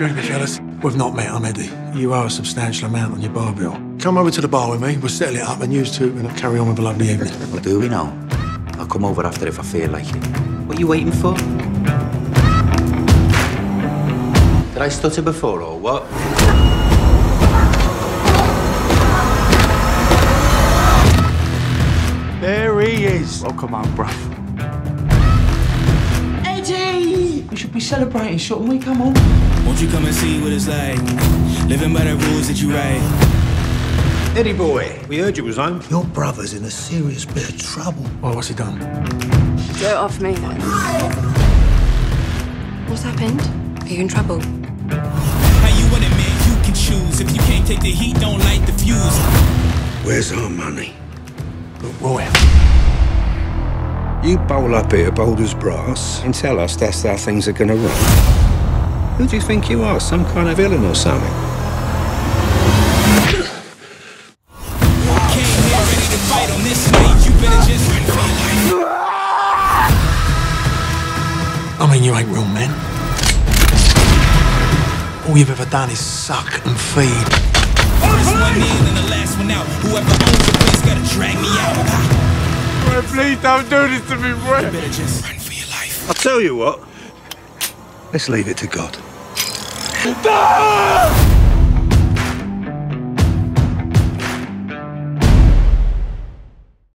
Excuse me, fellas. We've not met. I'm Eddie. You owe a substantial amount on your bar bill. Come over to the bar with me. We'll settle it up, and use two can carry on with a lovely evening. Well, do we know? I'll come over after if I feel like it. What are you waiting for? Did I stutter before or what? There he is. Oh, come on, bruv. We should be celebrating, shouldn't we? Come on. Won't you come and see what it's like? Living by the rules that you write. Eddie boy, we heard you was home. Your brother's in a serious bit of trouble. Oh, what's he done? Do it off me then. What's happened? Are you in trouble? How you want it, man? You can choose. If you can't take the heat, don't light the fuse. Where's our money? Look, Roy. You bowl up here bold as brass and tell us that's how things are gonna run. Who do you think you are? Some kind of villain or something? Came here ready to fight on this night. You better just run for your life. I mean, you ain't real men. All you've ever done is suck and feed. First one in and the last one out. Whoever owns the place gotta drag me out. Please don't do this to me, bro. You better just run for your life. I'll tell you what. Let's leave it to God. No!